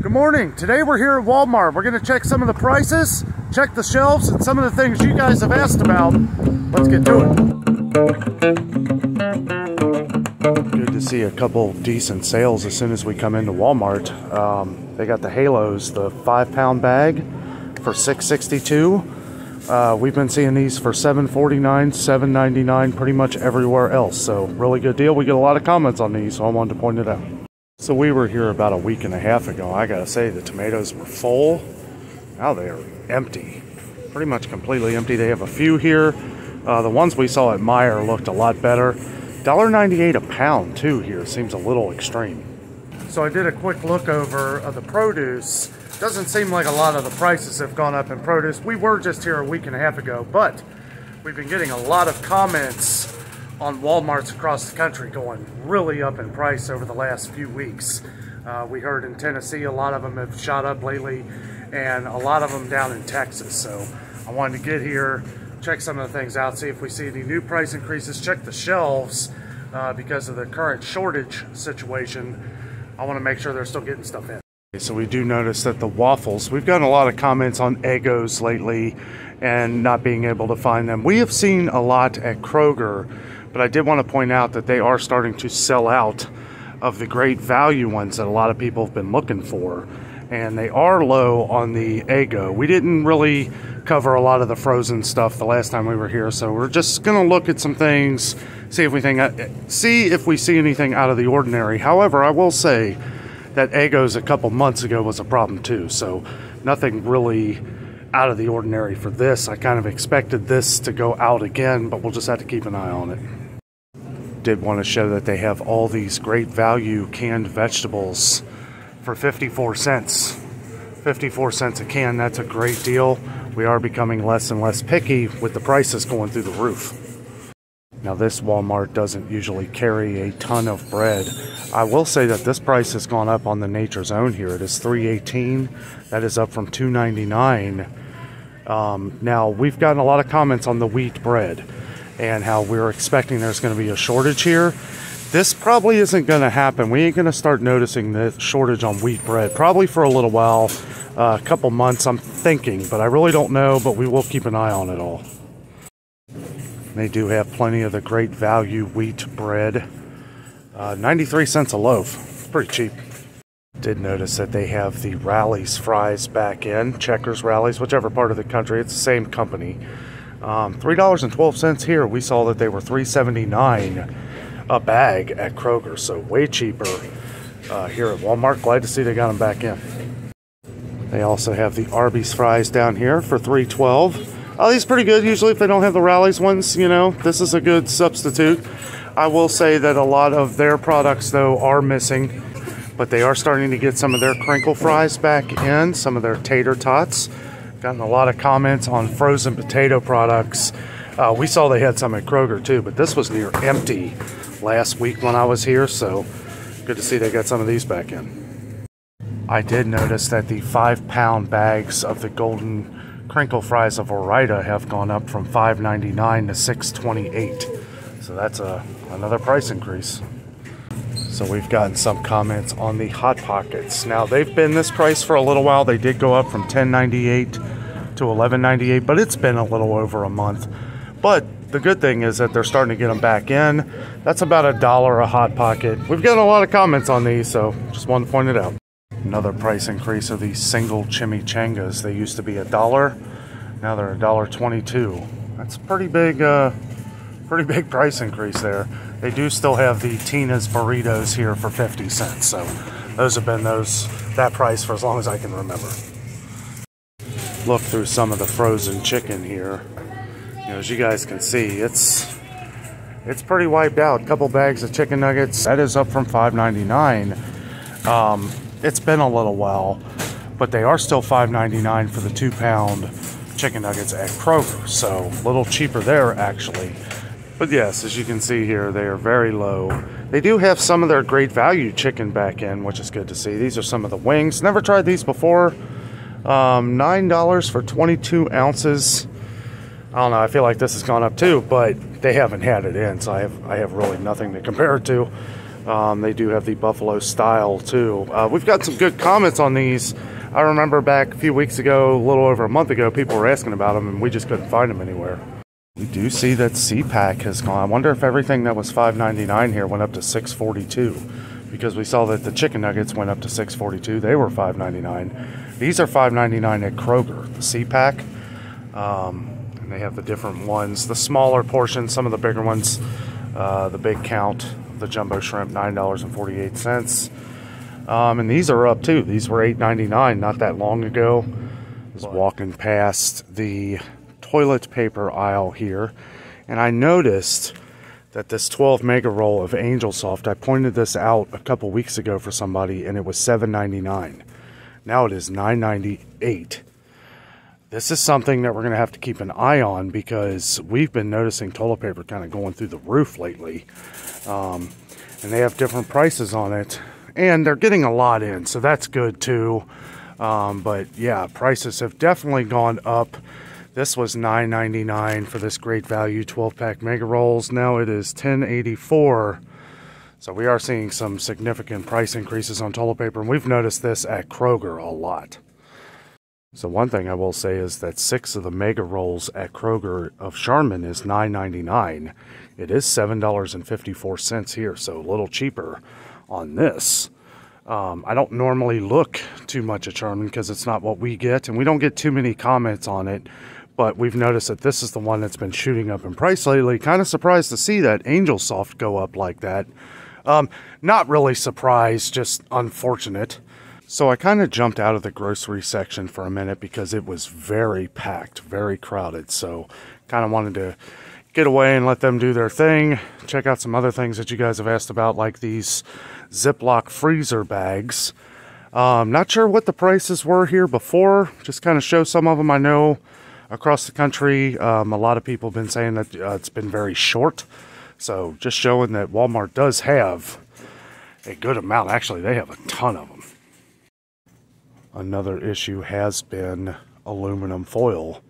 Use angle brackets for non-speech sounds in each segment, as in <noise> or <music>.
Good morning. Today we're here at Walmart. We're going to check some of the prices, check the shelves, and some of the things you guys have asked about. Let's get to it. Good to see a couple decent sales as soon as we come into Walmart. Um, they got the Halos, the five pound bag for 662. Uh, we've been seeing these for 749, 799, pretty much everywhere else. So really good deal. We get a lot of comments on these, so I wanted to point it out. So we were here about a week and a half ago. I gotta say, the tomatoes were full. Now they are empty. Pretty much completely empty. They have a few here. Uh, the ones we saw at Meijer looked a lot better. $1.98 a pound, too, here. Seems a little extreme. So I did a quick look over of the produce. Doesn't seem like a lot of the prices have gone up in produce. We were just here a week and a half ago, but we've been getting a lot of comments on Walmarts across the country going really up in price over the last few weeks. Uh, we heard in Tennessee a lot of them have shot up lately and a lot of them down in Texas. So I wanted to get here, check some of the things out, see if we see any new price increases, check the shelves uh, because of the current shortage situation. I want to make sure they're still getting stuff in. So we do notice that the waffles, we've gotten a lot of comments on Eggos lately and not being able to find them. We have seen a lot at Kroger but I did want to point out that they are starting to sell out of the great value ones that a lot of people have been looking for. And they are low on the Eggo. We didn't really cover a lot of the frozen stuff the last time we were here, so we're just going to look at some things, see if we think, uh, see if we see anything out of the ordinary. However, I will say that Eggos a couple months ago was a problem too, so nothing really out of the ordinary for this. I kind of expected this to go out again, but we'll just have to keep an eye on it did want to show that they have all these great value canned vegetables for 54 cents. 54 cents a can, that's a great deal. We are becoming less and less picky with the prices going through the roof. Now this Walmart doesn't usually carry a ton of bread. I will say that this price has gone up on the Nature's Own here. It is 318. That is up from 299. Um, now we've gotten a lot of comments on the wheat bread and how we're expecting there's going to be a shortage here. This probably isn't going to happen. We ain't going to start noticing the shortage on wheat bread probably for a little while, uh, a couple months, I'm thinking, but I really don't know, but we will keep an eye on it all. They do have plenty of the great value wheat bread. Uh, 93 cents a loaf. Pretty cheap. Did notice that they have the Rally's fries back in, Checkers Rally's, whichever part of the country. It's the same company. Um, $3.12 here. We saw that they were $3.79 a bag at Kroger, so way cheaper uh, here at Walmart. Glad to see they got them back in. They also have the Arby's fries down here for $3.12. Oh, these are pretty good. Usually, if they don't have the Rally's ones, you know, this is a good substitute. I will say that a lot of their products, though, are missing, but they are starting to get some of their crinkle fries back in, some of their tater tots. Gotten a lot of comments on frozen potato products. Uh, we saw they had some at Kroger too, but this was near empty last week when I was here, so good to see they got some of these back in. I did notice that the five pound bags of the golden crinkle fries of Ore-Ida have gone up from $5.99 to $6.28. So that's a, another price increase. So we've gotten some comments on the Hot Pockets. Now they've been this price for a little while. They did go up from $10.98 to $11.98, but it's been a little over a month. But the good thing is that they're starting to get them back in. That's about a dollar a Hot Pocket. We've gotten a lot of comments on these, so just wanted to point it out. Another price increase of these single chimichangas. They used to be a dollar. Now they're a dollar twenty-two. That's a pretty big, uh, pretty big <laughs> price increase there. They do still have the Tina's burritos here for 50 cents. So those have been those that price for as long as I can remember. Look through some of the frozen chicken here. You know, as you guys can see, it's it's pretty wiped out. A couple bags of chicken nuggets. That is up from $5.99. Um, it's been a little while, but they are still $5.99 for the two pound chicken nuggets at Kroger. So a little cheaper there actually. But yes, as you can see here, they are very low. They do have some of their great value chicken back in, which is good to see. These are some of the wings. Never tried these before. Um, $9 for 22 ounces. I don't know, I feel like this has gone up too, but they haven't had it in, so I have, I have really nothing to compare it to. Um, they do have the Buffalo style too. Uh, we've got some good comments on these. I remember back a few weeks ago, a little over a month ago, people were asking about them and we just couldn't find them anywhere. We do see that SeaPak has gone. I wonder if everything that was $5.99 here went up to $6.42 because we saw that the chicken nuggets went up to $6.42. They were $5.99. These are $5.99 at Kroger, the SeaPak. Um, and they have the different ones, the smaller portions, some of the bigger ones, uh, the big count, the jumbo shrimp, $9.48. Um, and these are up too. These were $8.99 not that long ago. I was walking past the toilet paper aisle here, and I noticed that this 12 mega roll of Angel Soft, I pointed this out a couple weeks ago for somebody, and it was $7.99. Now it is $9.98. This is something that we're going to have to keep an eye on because we've been noticing toilet paper kind of going through the roof lately. Um, and they have different prices on it. And they're getting a lot in, so that's good too. Um, but yeah, prices have definitely gone up. This was $9.99 for this great value 12 pack mega rolls. Now it is $10.84. So we are seeing some significant price increases on toilet paper, and we've noticed this at Kroger a lot. So one thing I will say is that six of the mega rolls at Kroger of Charmin is $9.99. It is $7.54 here, so a little cheaper on this. Um, I don't normally look too much at Charmin because it's not what we get, and we don't get too many comments on it but we've noticed that this is the one that's been shooting up in price lately. Kind of surprised to see that Angel Soft go up like that. Um, not really surprised, just unfortunate. So I kind of jumped out of the grocery section for a minute because it was very packed, very crowded. So kind of wanted to get away and let them do their thing. Check out some other things that you guys have asked about, like these Ziploc freezer bags. Um, not sure what the prices were here before. Just kind of show some of them I know across the country. Um, a lot of people have been saying that uh, it's been very short. So just showing that Walmart does have a good amount. Actually, they have a ton of them. Another issue has been aluminum foil.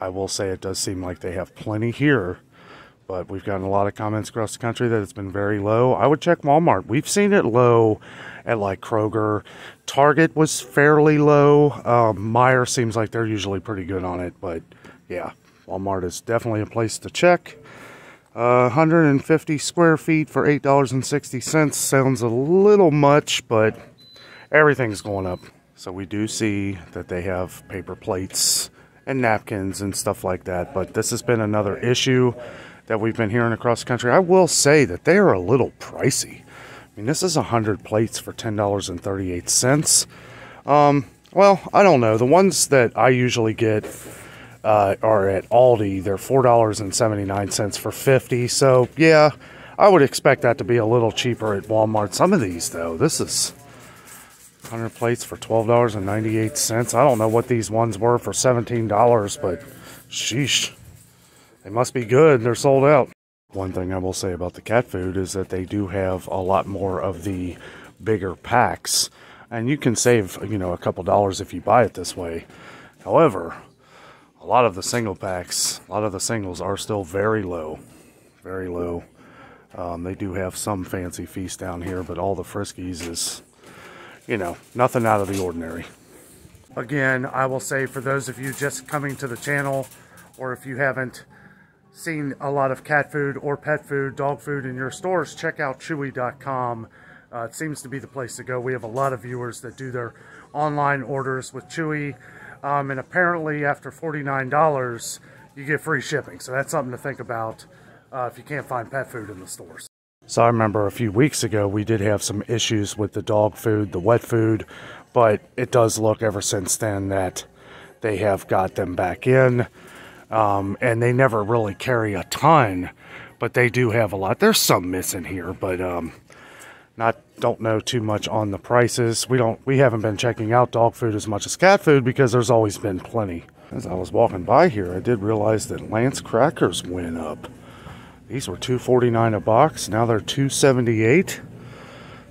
I will say it does seem like they have plenty here, but we've gotten a lot of comments across the country that it's been very low. I would check Walmart. We've seen it low at like Kroger. Target was fairly low. Um, Meijer seems like they're usually pretty good on it, but yeah, Walmart is definitely a place to check. Uh, 150 square feet for $8.60 sounds a little much, but everything's going up. So we do see that they have paper plates and napkins and stuff like that, but this has been another issue that we've been hearing across the country. I will say that they are a little pricey. I mean, this is 100 plates for $10.38. Um, well, I don't know. The ones that I usually get uh, are at Aldi. They're $4.79 for 50. So, yeah, I would expect that to be a little cheaper at Walmart. Some of these, though, this is 100 plates for $12.98. I don't know what these ones were for $17, but sheesh. They must be good. They're sold out. One thing I will say about the cat food is that they do have a lot more of the bigger packs, and you can save, you know, a couple dollars if you buy it this way. However, a lot of the single packs, a lot of the singles are still very low, very low. Um, they do have some fancy feast down here, but all the Friskies is, you know, nothing out of the ordinary. Again, I will say for those of you just coming to the channel, or if you haven't seen a lot of cat food or pet food, dog food in your stores, check out Chewy.com. Uh, it seems to be the place to go. We have a lot of viewers that do their online orders with Chewy. Um, and apparently after $49, you get free shipping. So that's something to think about uh, if you can't find pet food in the stores. So I remember a few weeks ago we did have some issues with the dog food, the wet food, but it does look ever since then that they have got them back in. Um, and they never really carry a ton, but they do have a lot. There's some missing here, but um, not don't know too much on the prices. We don't we haven't been checking out dog food as much as cat food because there's always been plenty. As I was walking by here, I did realize that Lance crackers went up. These were 2.49 a box. Now they're 2.78.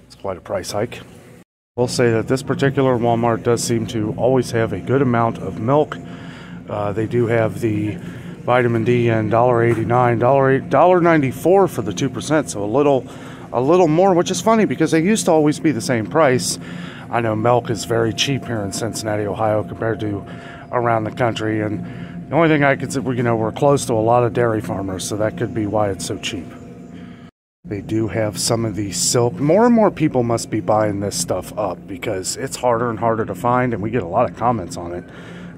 It's quite a price hike. We'll say that this particular Walmart does seem to always have a good amount of milk uh, they do have the vitamin D and $1.89, $1.94 for the 2%, so a little a little more, which is funny because they used to always be the same price. I know milk is very cheap here in Cincinnati, Ohio, compared to around the country. And the only thing I could say, you know, we're close to a lot of dairy farmers, so that could be why it's so cheap. They do have some of the silk. More and more people must be buying this stuff up because it's harder and harder to find, and we get a lot of comments on it.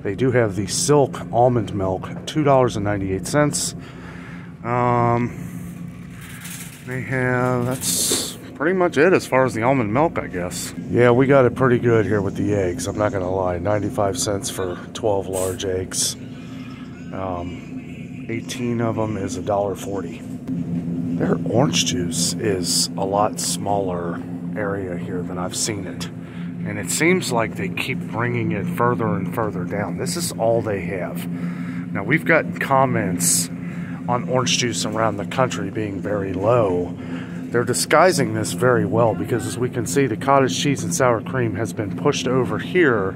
They do have the silk almond milk, $2.98. Um, they have, that's pretty much it as far as the almond milk, I guess. Yeah, we got it pretty good here with the eggs. I'm not going to lie. 95 cents for 12 large eggs. Um, 18 of them is $1.40. Their orange juice is a lot smaller area here than I've seen it. And it seems like they keep bringing it further and further down. This is all they have. Now, we've got comments on orange juice around the country being very low. They're disguising this very well because as we can see, the cottage cheese and sour cream has been pushed over here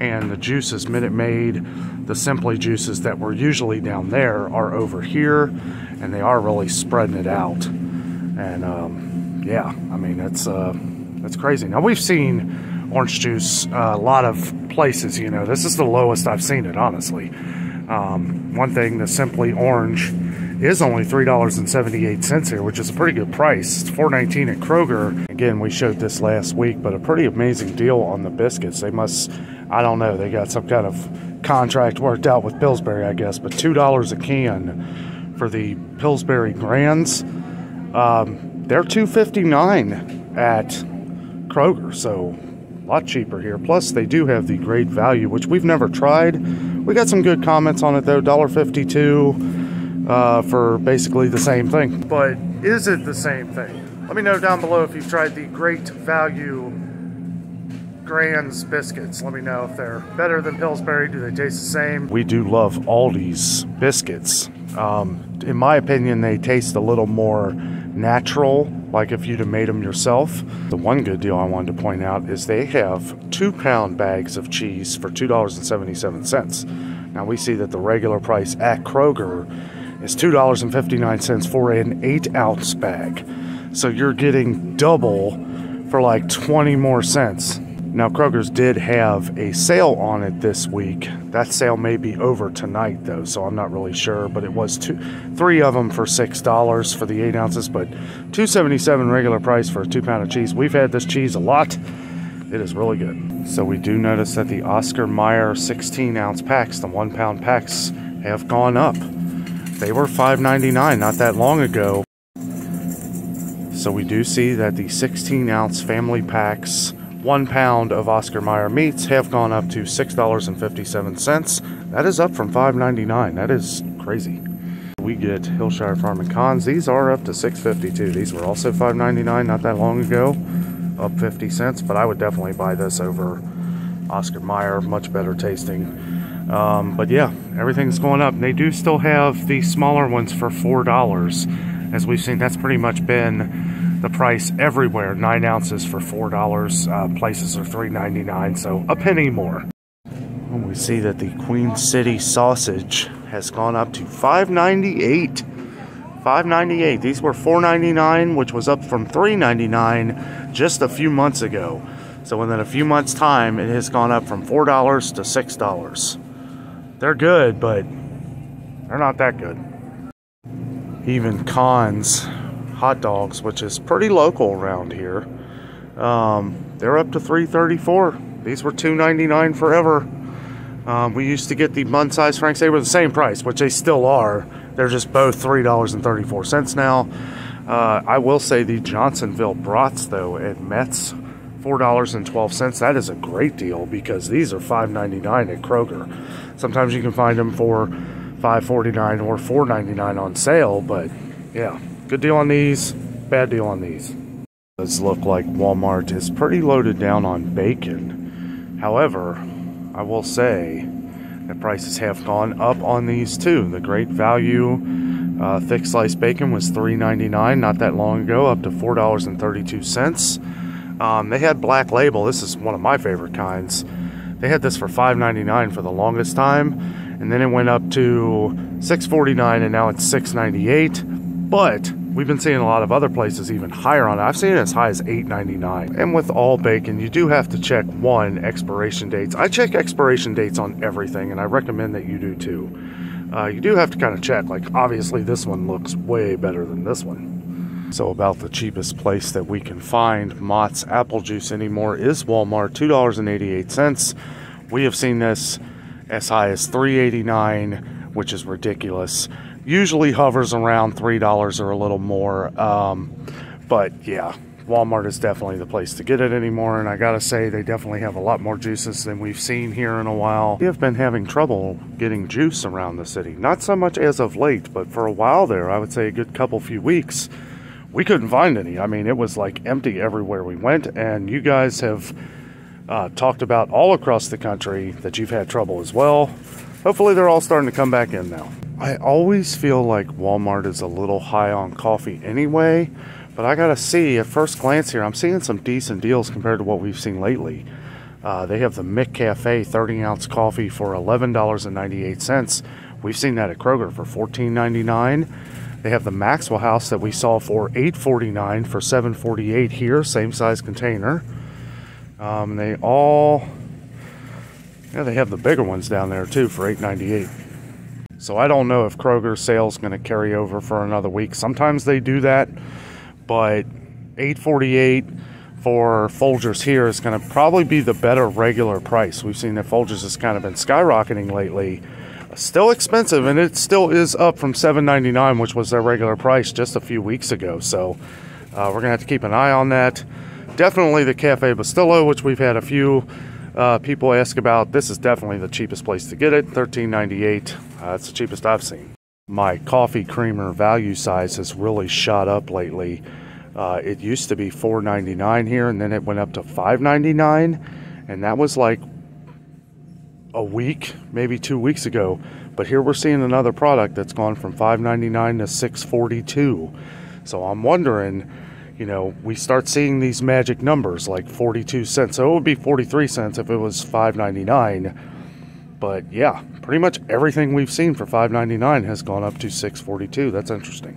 and the juices, Minute Maid, the Simply juices that were usually down there are over here and they are really spreading it out. And um, yeah, I mean, it's, uh, that's crazy. Now we've seen orange juice uh, a lot of places. You know, this is the lowest I've seen it. Honestly, um, one thing, the Simply Orange is only three dollars and seventy-eight cents here, which is a pretty good price. It's four nineteen at Kroger. Again, we showed this last week, but a pretty amazing deal on the biscuits. They must, I don't know, they got some kind of contract worked out with Pillsbury, I guess. But two dollars a can for the Pillsbury Grands. Um, they're two fifty-nine at Kroger, so a lot cheaper here. Plus, they do have the great value, which we've never tried. We got some good comments on it though. $1.52 uh, for basically the same thing. But is it the same thing? Let me know down below if you've tried the great value Grands biscuits. Let me know if they're better than Pillsbury. Do they taste the same? We do love Aldi's biscuits. Um, in my opinion, they taste a little more natural, like if you'd have made them yourself. The one good deal I wanted to point out is they have two pound bags of cheese for $2.77. Now we see that the regular price at Kroger is $2.59 for an eight ounce bag. So you're getting double for like 20 more cents. Now, Kroger's did have a sale on it this week. That sale may be over tonight, though, so I'm not really sure. But it was two, three of them for six dollars for the eight ounces, but two seventy-seven regular price for a two pound of cheese. We've had this cheese a lot. It is really good. So we do notice that the Oscar Mayer 16 ounce packs, the one pound packs, have gone up. They were $5.99 not that long ago. So we do see that the 16 ounce family packs one pound of Oscar Mayer meats have gone up to $6.57. That is up from $5.99. That is crazy. We get Hillshire Farm and Kahn's. These are up to $6.52. These were also $5.99 not that long ago, up 50 cents. But I would definitely buy this over Oscar Mayer. Much better tasting. Um, but yeah, everything's going up. They do still have the smaller ones for $4. As we've seen, that's pretty much been the price everywhere. Nine ounces for four dollars. Uh, places are three ninety nine, so a penny more. And we see that the Queen City sausage has gone up to five ninety eight. Five ninety eight. These were four ninety nine, which was up from three ninety nine just a few months ago. So within a few months' time, it has gone up from four dollars to six dollars. They're good, but they're not that good. Even Kahn's hot dogs, which is pretty local around here. Um, they're up to 334. These were 299 forever. Um, we used to get the bun size franks. They were the same price, which they still are. They're just both $3.34 now. Uh, I will say the Johnsonville brats, though, at Metz, $4.12. That is a great deal because these are $5.99 at Kroger. Sometimes you can find them for $5.49 or $4.99 on sale, but yeah. Good deal on these, bad deal on these. Does look like Walmart is pretty loaded down on bacon. However, I will say that prices have gone up on these too. The great value uh, thick sliced bacon was $3.99 not that long ago, up to $4.32. Um, they had black label. This is one of my favorite kinds. They had this for $5.99 for the longest time, and then it went up to $6.49, and now it's $6.98. But we've been seeing a lot of other places even higher on it. I've seen it as high as $8.99. And with all bacon, you do have to check one expiration dates. I check expiration dates on everything, and I recommend that you do too. Uh, you do have to kind of check. Like, obviously, this one looks way better than this one. So, about the cheapest place that we can find Mott's apple juice anymore is Walmart, $2.88. We have seen this as high as $3.89, which is ridiculous. Usually hovers around $3 or a little more. Um, but yeah, Walmart is definitely the place to get it anymore, and I gotta say, they definitely have a lot more juices than we've seen here in a while. We have been having trouble getting juice around the city. Not so much as of late, but for a while there, I would say a good couple few weeks, we couldn't find any. I mean, it was like empty everywhere we went, and you guys have uh, talked about all across the country that you've had trouble as well. Hopefully, they're all starting to come back in now. I always feel like Walmart is a little high on coffee anyway. But I gotta see, at first glance here, I'm seeing some decent deals compared to what we've seen lately. Uh, they have the McCafe 30 ounce coffee for $11.98. We've seen that at Kroger for $14.99. They have the Maxwell House that we saw for $8.49 for $7.48 here, same size container. Um, they all, yeah, they have the bigger ones down there too for $8.98. So I don't know if Kroger's sales going to carry over for another week. Sometimes they do that but 848 for Folgers here is going to probably be the better regular price. We've seen that Folgers has kind of been skyrocketing lately. Still expensive, and it still is up from 7.99, which was their regular price just a few weeks ago. So uh, we're gonna have to keep an eye on that. Definitely the Cafe Bustelo, which we've had a few uh, people ask about. This is definitely the cheapest place to get it, 13.98. Uh, it's the cheapest I've seen my coffee creamer value size has really shot up lately. Uh, it used to be $4.99 here, and then it went up to $5.99, and that was like a week, maybe two weeks ago. But here we're seeing another product that's gone from $5.99 to $6.42. So I'm wondering, you know, we start seeing these magic numbers like 42 cents. So it would be 43 cents if it was $5.99 but yeah, pretty much everything we've seen for $5.99 has gone up to $6.42. That's interesting.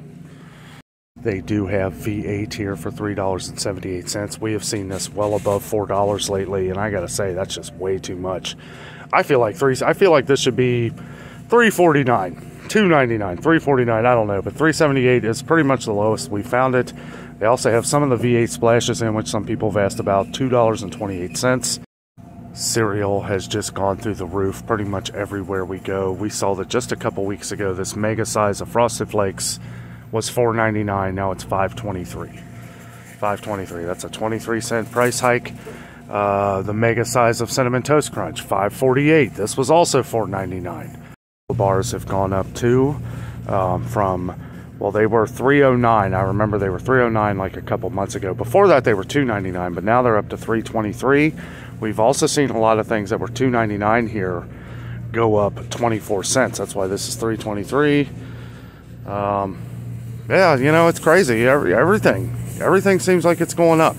They do have V8 here for $3.78. We have seen this well above $4 lately, and I gotta say that's just way too much. I feel like three. I feel like this should be 349, 299, 349. I don't know, but 378 is pretty much the lowest we found it. They also have some of the V8 splashes in, which some people have asked about, $2.28 cereal has just gone through the roof pretty much everywhere we go. We saw that just a couple weeks ago. This mega size of Frosted Flakes was $4.99. Now it's $5.23. $5.23. That's a 23 cent price hike. Uh, the mega size of Cinnamon Toast Crunch, $5.48. This was also $4.99. The bars have gone up too um, from well, they were 309. I remember they were 309 like a couple months ago. Before that, they were 299, but now they're up to 323. We've also seen a lot of things that were 299 here go up 24 cents. That's why this is 323. Um, yeah, you know, it's crazy. Every, everything, everything seems like it's going up.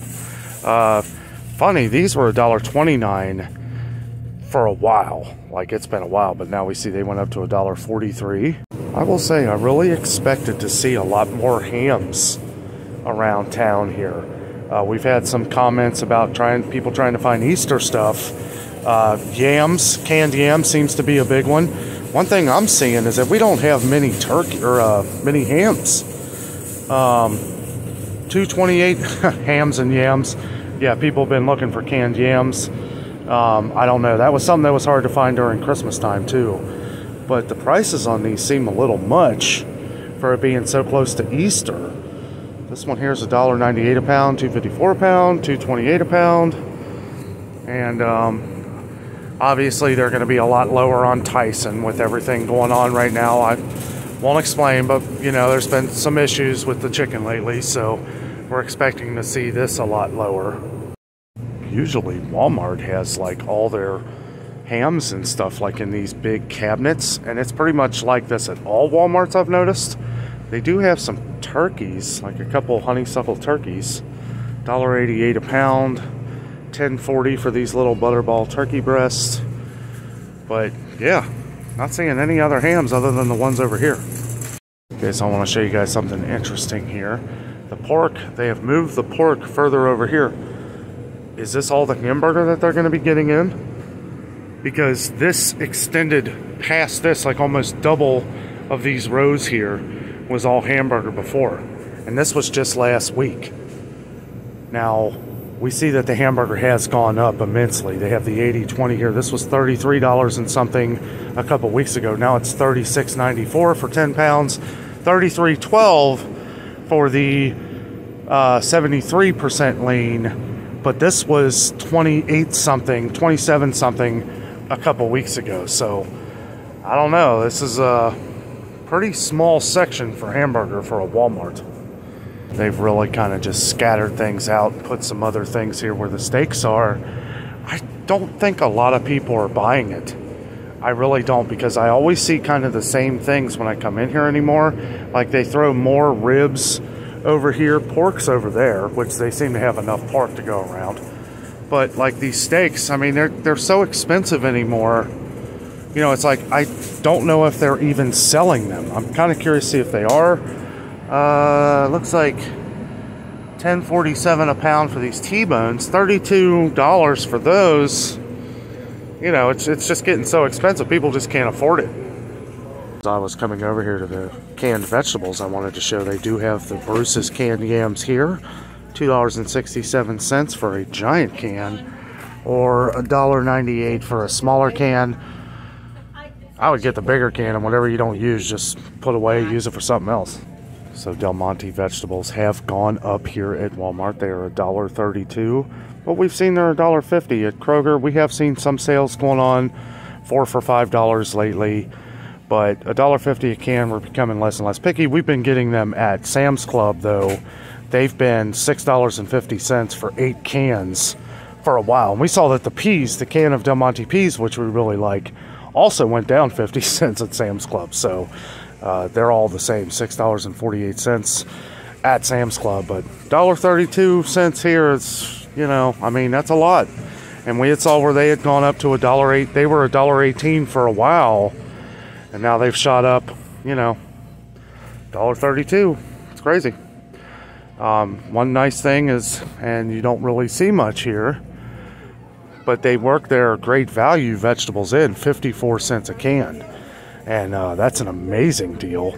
Uh, funny, these were $1.29 for a while. Like it's been a while, but now we see they went up to $1.43. I will say, I really expected to see a lot more hams around town here. Uh, we've had some comments about trying people trying to find Easter stuff. Uh, yams, canned yams, seems to be a big one. One thing I'm seeing is that we don't have many turkey or uh, many hams. Um, 228 <laughs> hams and yams. Yeah, people have been looking for canned yams. Um, I don't know. That was something that was hard to find during Christmas time too but the prices on these seem a little much for it being so close to Easter. This one here is $1.98 a pound, 254 a pound, 228 a pound. And um, obviously they're going to be a lot lower on Tyson with everything going on right now. I won't explain, but you know, there's been some issues with the chicken lately, so we're expecting to see this a lot lower. Usually Walmart has like all their hams and stuff like in these big cabinets and it's pretty much like this at all Walmarts I've noticed they do have some turkeys like a couple honeysuckle turkeys $1.88 a pound 10.40 for these little butterball turkey breasts but yeah not seeing any other hams other than the ones over here Okay, so I want to show you guys something interesting here. The pork, they have moved the pork further over here. Is this all the hamburger that they're going to be getting in? Because this extended past this, like almost double of these rows here, was all hamburger before. And this was just last week. Now, we see that the hamburger has gone up immensely. They have the 80-20 here. This was $33 and something a couple weeks ago. Now it's $36.94 for 10 pounds, $33.12 for the uh, 73% lean. But this was 28 something, 27 something a couple weeks ago. So I don't know. This is a pretty small section for hamburger for a Walmart. They've really kind of just scattered things out put some other things here where the steaks are. I don't think a lot of people are buying it. I really don't because I always see kind of the same things when I come in here anymore. Like they throw more ribs over here, pork's over there, which they seem to have enough pork to go around. But like these steaks, I mean, they're they're so expensive anymore. You know, it's like I don't know if they're even selling them. I'm kind of curious to see if they are. Uh, looks like 10.47 a pound for these T-bones, $32 for those. You know, it's it's just getting so expensive. People just can't afford it. As I was coming over here to the canned vegetables, I wanted to show they do have the Bruce's canned yams here. $2.67 for a giant can or $1.98 for a smaller can. I would get the bigger can and whatever you don't use, just put away, use it for something else. So Del Monte vegetables have gone up here at Walmart. They are $1.32, but we've seen they're $1.50 at Kroger. We have seen some sales going on four for $5 lately, but $1.50 a can, we're becoming less and less picky. We've been getting them at Sam's Club, though. They've been $6.50 for eight cans for a while. And we saw that the peas, the can of Del Monte peas, which we really like, also went down <laughs> 50 cents at Sam's Club. So uh, they're all the same, $6.48 at Sam's Club, but $1.32 here is, you know, I mean, that's a lot. And we had saw where they had gone up to a dollar eight. They were a dollar eighteen for a while, and now they've shot up, you know, dollar thirty-two. It's crazy. Um, one nice thing is, and you don't really see much here, but they work their great value vegetables in 54 cents a can and uh, that's an amazing deal.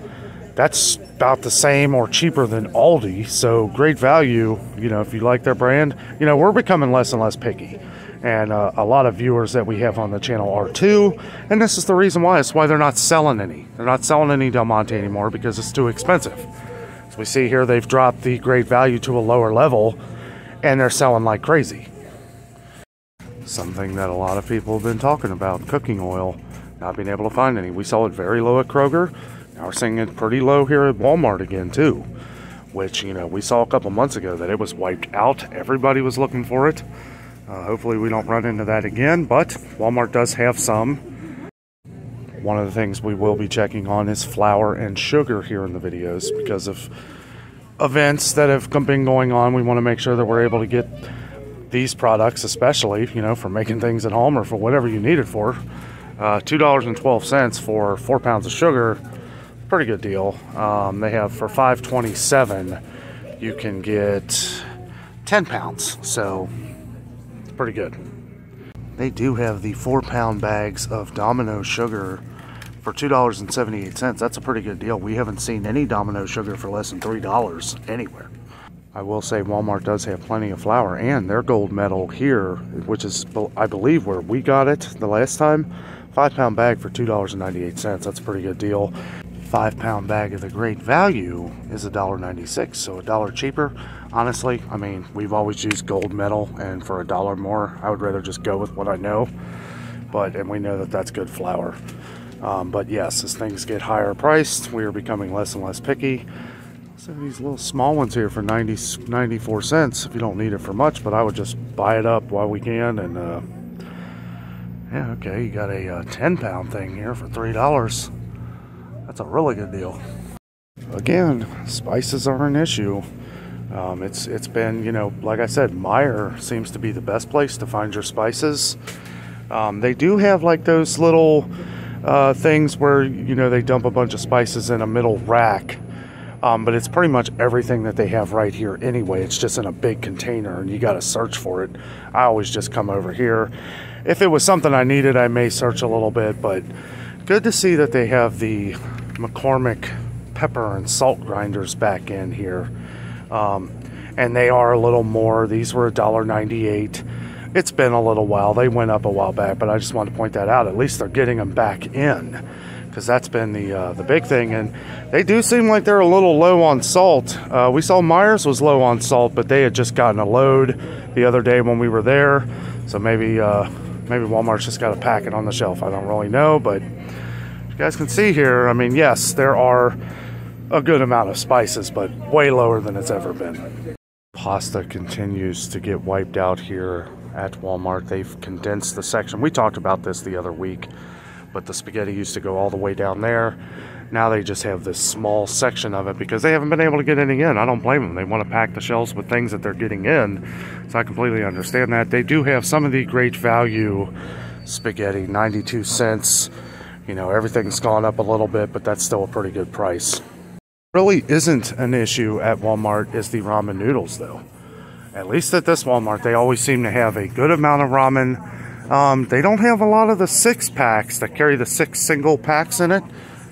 That's about the same or cheaper than Aldi, so great value. You know, if you like their brand, you know, we're becoming less and less picky. And uh, a lot of viewers that we have on the channel are too. And this is the reason why. It's why they're not selling any. They're not selling any Del Monte anymore because it's too expensive. We see here, they've dropped the great value to a lower level and they're selling like crazy. Something that a lot of people have been talking about cooking oil not being able to find any. We saw it very low at Kroger. Now we're seeing it pretty low here at Walmart again too, which you know we saw a couple months ago that it was wiped out. Everybody was looking for it. Uh, hopefully we don't run into that again, but Walmart does have some. One of the things we will be checking on is flour and sugar here in the videos because of events that have been going on. We want to make sure that we're able to get these products, especially, you know, for making things at home or for whatever you need it for. Uh, $2.12 for four pounds of sugar, pretty good deal. Um, they have for 527 you can get 10 pounds, so it's pretty good. They do have the four pound bags of Domino sugar for $2.78. That's a pretty good deal. We haven't seen any Domino sugar for less than $3 anywhere. I will say Walmart does have plenty of flour and their gold medal here, which is, I believe, where we got it the last time. Five pound bag for $2.98. That's a pretty good deal. Five pound bag of the great value is $1.96, so a dollar cheaper. Honestly, I mean, we've always used gold medal, and for a dollar more, I would rather just go with what I know. But, and we know that that's good flour. Um, but yes, as things get higher priced, we are becoming less and less picky. So these little small ones here for 90, 94 cents if you don't need it for much, but I would just buy it up while we can and uh, yeah, okay, you got a uh, 10 pound thing here for $3. That's a really good deal. Again, spices are an issue. Um, it's it's been you know like I said, Meijer seems to be the best place to find your spices. Um, they do have like those little uh, things where you know they dump a bunch of spices in a middle rack. Um, but it's pretty much everything that they have right here anyway. It's just in a big container and you got to search for it. I always just come over here. If it was something I needed, I may search a little bit, but good to see that they have the McCormick pepper and salt grinders back in here. Um, and they are a little more. These were $1.98. It's been a little while. They went up a while back, but I just wanted to point that out. At least they're getting them back in because that's been the uh, the big thing. And they do seem like they're a little low on salt. Uh, we saw Meijer's was low on salt, but they had just gotten a load the other day when we were there. So maybe uh, maybe Walmart's just got a packet on the shelf. I don't really know, but guys can see here. I mean, yes, there are a good amount of spices, but way lower than it's ever been. Pasta continues to get wiped out here at Walmart. They've condensed the section. We talked about this the other week, but the spaghetti used to go all the way down there. Now they just have this small section of it because they haven't been able to get any in. I don't blame them. They want to pack the shelves with things that they're getting in. So I completely understand that. They do have some of the great value spaghetti, 92 cents. You know, everything's gone up a little bit, but that's still a pretty good price really isn't an issue at Walmart is the ramen noodles though. At least at this Walmart, they always seem to have a good amount of ramen. Um, they don't have a lot of the six packs that carry the six single packs in it.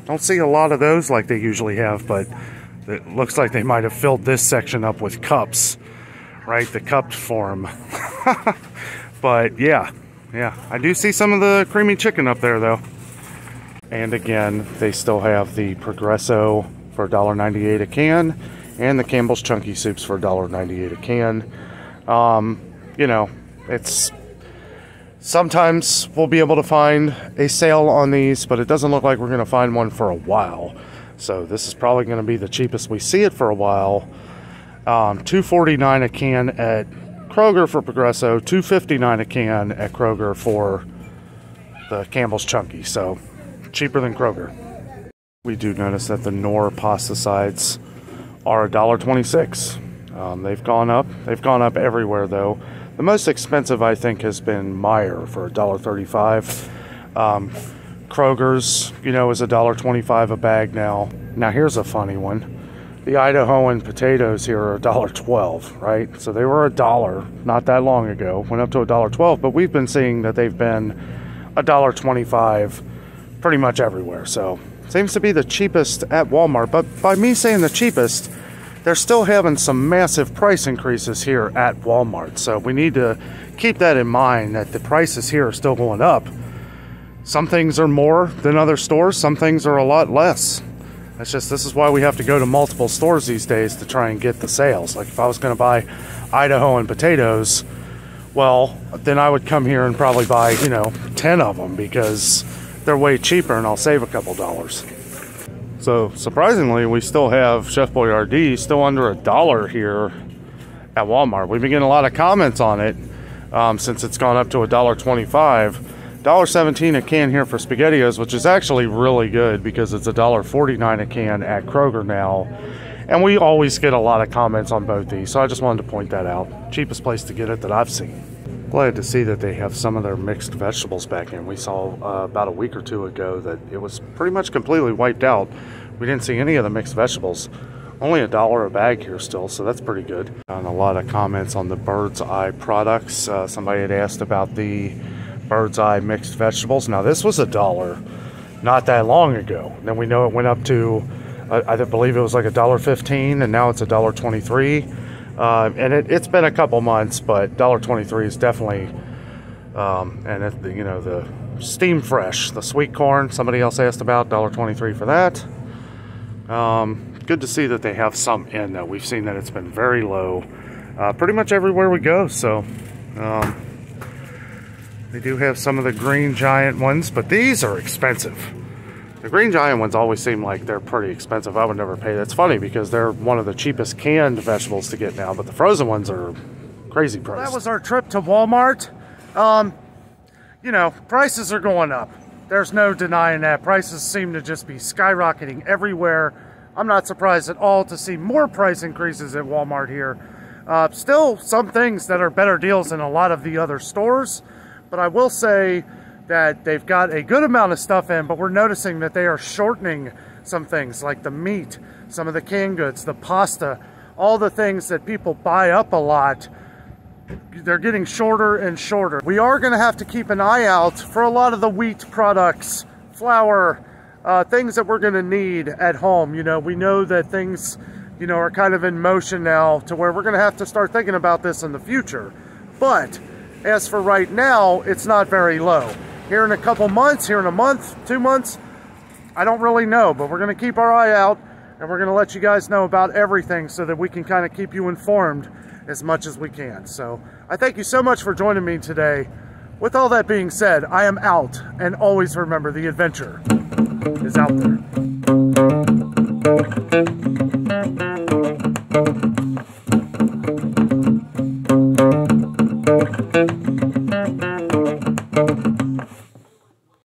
Don't see a lot of those like they usually have, but it looks like they might have filled this section up with cups, right? The cupped form. <laughs> but yeah, yeah, I do see some of the creamy chicken up there though. And again, they still have the Progresso for $1.98 a can, and the Campbell's Chunky Soups for $1.98 a can. Um, you know, it's sometimes we'll be able to find a sale on these, but it doesn't look like we're going to find one for a while. So this is probably going to be the cheapest we see it for a while. Um, 2.49 a can at Kroger for Progresso, 2.59 a can at Kroger for the Campbell's Chunky. So cheaper than Kroger. We do notice that the Knorr pasta sides are $1.26. Um, they've gone up. They've gone up everywhere though. The most expensive I think has been Meijer for $1.35. Um, Kroger's, you know, is $1.25 a bag now. Now here's a funny one. The Idahoan potatoes here are $1.12, right? So they were a dollar not that long ago, went up to $1.12, but we've been seeing that they've been $1.25 pretty much everywhere. So Seems to be the cheapest at Walmart, but by me saying the cheapest, they're still having some massive price increases here at Walmart. So we need to keep that in mind that the prices here are still going up. Some things are more than other stores, some things are a lot less. It's just this is why we have to go to multiple stores these days to try and get the sales. Like if I was going to buy Idahoan potatoes, well, then I would come here and probably buy, you know, 10 of them because they're way cheaper and I'll save a couple dollars. So surprisingly, we still have Chef Boyardee still under a dollar here at Walmart. We've been getting a lot of comments on it um, since it's gone up to a dollar twenty-five. $1.17 a can here for SpaghettiOs, which is actually really good because it's a $1.49 a can at Kroger now. And we always get a lot of comments on both these, so I just wanted to point that out. Cheapest place to get it that I've seen glad to see that they have some of their mixed vegetables back in. We saw uh, about a week or two ago that it was pretty much completely wiped out. We didn't see any of the mixed vegetables. Only a dollar a bag here still, so that's pretty good. And a lot of comments on the Bird's Eye products. Uh, somebody had asked about the Bird's Eye mixed vegetables. Now this was a dollar not that long ago. Then we know it went up to, uh, I believe it was like a dollar fifteen, and now it's a dollar twenty-three. Uh, and it, has been a couple months, but $1.23 is definitely, um, and it, you know, the steam fresh, the sweet corn, somebody else asked about, $1.23 for that. Um, good to see that they have some in, though. We've seen that it's been very low uh, pretty much everywhere we go, so um, they do have some of the green giant ones, but these are expensive. The Green Giant ones always seem like they're pretty expensive. I would never pay. That's funny because they're one of the cheapest canned vegetables to get now, but the frozen ones are crazy price. That was our trip to Walmart. Um, you know, prices are going up. There's no denying that. Prices seem to just be skyrocketing everywhere. I'm not surprised at all to see more price increases at Walmart here. Uh, still some things that are better deals than a lot of the other stores, but I will say that they've got a good amount of stuff in, but we're noticing that they are shortening some things like the meat, some of the canned goods, the pasta, all the things that people buy up a lot. They're getting shorter and shorter. We are going to have to keep an eye out for a lot of the wheat products, flour, uh, things that we're going to need at home. You know, we know that things, you know, are kind of in motion now to where we're going to have to start thinking about this in the future. But as for right now, it's not very low here in a couple months, here in a month, two months. I don't really know, but we're going to keep our eye out and we're going to let you guys know about everything so that we can kind of keep you informed as much as we can. So I thank you so much for joining me today. With all that being said, I am out and always remember the adventure is out there.